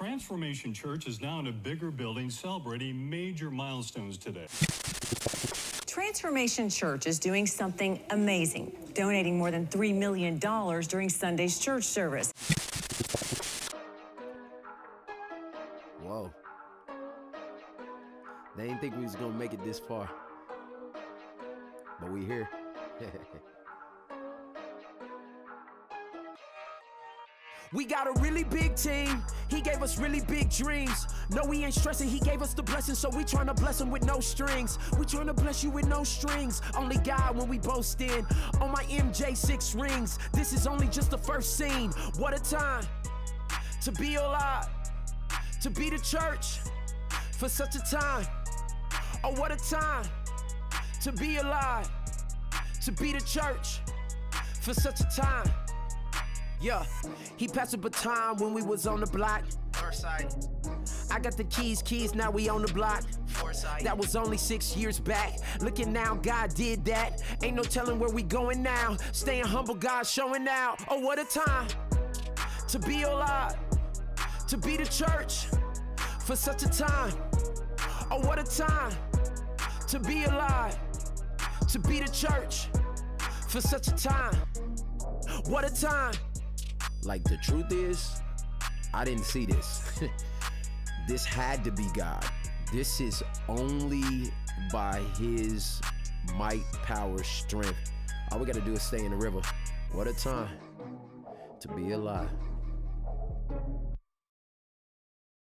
Transformation Church is now in a bigger building celebrating major milestones today. Transformation Church is doing something amazing, donating more than $3 million during Sunday's church service. Whoa. They didn't think we was gonna make it this far. But we here. We got a really big team. He gave us really big dreams. No, we ain't stressing. He gave us the blessing, so we tryna bless him with no strings. We tryna bless you with no strings. Only God when we boast in. On my MJ6 rings. This is only just the first scene. What a time to be alive, to be the church for such a time. Oh, what a time to be alive, to be the church for such a time. Yeah, he passed the baton when we was on the block. Northside, I got the keys, keys, now we on the block. Foresight. That was only six years back. Looking now, God did that. Ain't no telling where we going now. Staying humble, God showing out. Oh, what a time to be alive, to be the church for such a time. Oh, what a time to be alive, to be the church for such a time. What a time. Like the truth is, I didn't see this. this had to be God. This is only by his might, power, strength. All we gotta do is stay in the river. What a time to be alive.